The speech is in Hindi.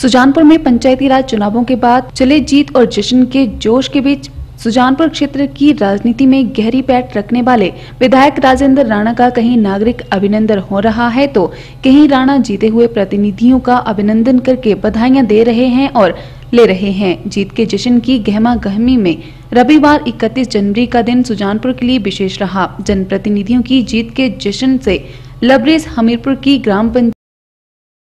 सुजानपुर में पंचायती राज चुनावों के बाद चले जीत और जश्न के जोश के बीच सुजानपुर क्षेत्र की राजनीति में गहरी पैठ रखने वाले विधायक राजेंद्र राणा का कहीं नागरिक अभिनंदन हो रहा है तो कहीं राणा जीते हुए प्रतिनिधियों का अभिनंदन करके बधाइयाँ दे रहे हैं और ले रहे हैं। जीत के जश्न की गहमा गहमी में रविवार 31 जनवरी का दिन सुजानपुर के लिए विशेष रहा। जनप्रतिनिधियों की जीत के जश्न से लबरेज हमीरपुर की ग्राम पंचायत